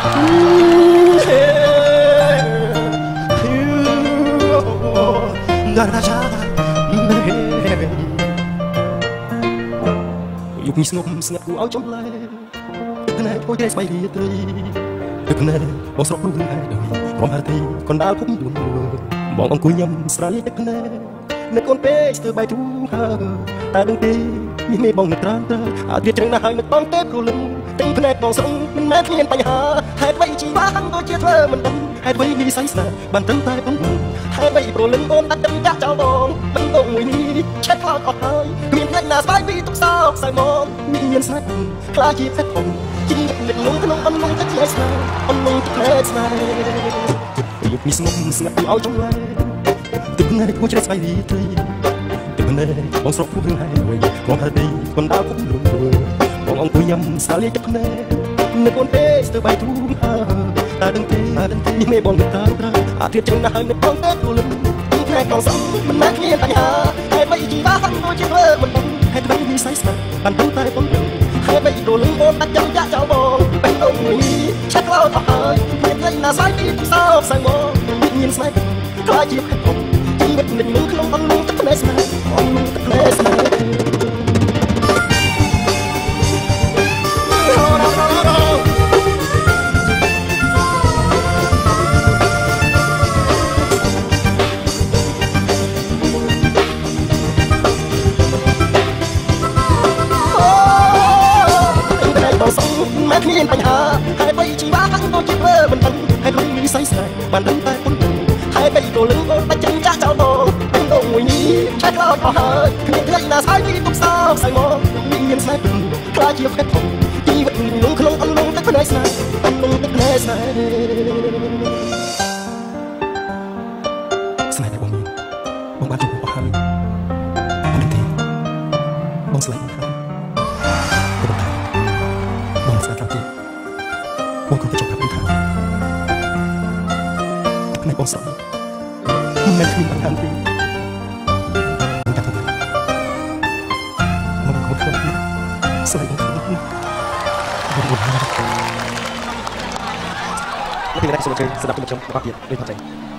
យុគនេះស្ងប់ស្ងាត់គួរឲ្យចំលែទឹកណែអុយតែស្បៃរីត្រីទឹកណែបងស្រកខ្លួនហើយដោយរំហទីកណ្ដាលភពដួលបងអង្គុយញ៉ាំស្រាលទឹកណែនឹកអូនពេកស្ទើរបាយទូហើ តែដឹងទេមានមេបងនឹងត្រាំត្រាអាទៀតជ្រឹងណាស់ហើយនឹកបងទេព្រលឹងទិញភ្នែកបងស្រុងមិនមែនគ្មានបញ្ហាហេតុអ្វីជីវ៉ាហាំងដូចជាធ្វើមិនដឹងហេតុអ្វីនេះស័យស្នាបានត្រឹមតែបងហេតុអ្វីព្រលឹងអូនដាច់ដឹងចាក់ចោលបងបិទបងមួយនេះឆេះខ្លោចអស់ហើយគ្មានផ្នែកណាស្បាយពីទុកសោកសៅមកមានស្នេហ៍ខ្លាចជាផ្សេងបងជីវិតនឹកលងក្នុងអំឡុងទឹកស្នេហ៍ស្នេហ៍អំឡុងទឹកស្នេហ៍ស្នេហ៍យុគនេះស្ងប់ស្ងាត់ឲ្យចំលែទឹកណែគួរជ្រែកស្បៃរីត្រី ទឹកណែបងស្រកខ្លួនហើយបងហៅទីកណ្ដាលគុំលួងបងអង្គុយញ៉ាំសាលីទឹកណែនឹកអូនទេស្ទើរបាយទូហើតែដឹងទេតែដឹងទេមេបងតាត្រាអាទៀតចឹងណាស់ហើយនឹកបងទេព្រលឹងផ្នែកបងសំមិនមែនគ្មានបញ្ហាហេតុអ្វីជីវ៉ាហាំងដូចជាធ្វើមិនដឹងហេតុអ្វីនេះស័យស្នាបានទៅតែបងដឹងហេតុអ្វីព្រលឹងអូនដាច់ចាំចាក់ចោលបងបេះដូងមួយឆាក់ឡោតអស់ហើយមានលេងណាស្អីពីសោកសៅមកមានស្នេហ៍ខ្លាចជាផ្កាជីវិតមិននឹងក្នុងអន្លង់ទឹ មិនមានបញ្ហាហើយបីជីវ៉ាខាងទៅជាធ្វើមិនដឹងហើយមិនមានស័យស្នេហ៍បានដឹងតែប៉ុណ្ណឹងហើយបីក៏លឹងអូនបាច់ចាំចាស់ចោលបងពេលដងមួយនេះឆាច់ឡោតអស់ហើយគ្មានថ្ងៃណាស្អីពីទុកសោកស្អីមកមានស្នេហ៍ខ្លាចជាផ្កាធំជីវិតនឹងក្នុងអន្លង់ទឹកភ្នែកស្នេហ៍អន្លង់ទឹកភ្នែកស្នេហ៍ស្នេហ៍ដែលបងមានបងបានជួបអស់ហើយអត់ទេបងស្លាប់ នែកបងស្លាប់មិនមែនគ្មានបញ្ហាទេបងតែទៅបងក៏ខ្វល់ស្លាប់បងបងបងហើយពីរ៉ាសូមអញ្ជើញស្ដាប់ខ្ញុំខ្ញុំរបស់ទៀតដូចផងដែរ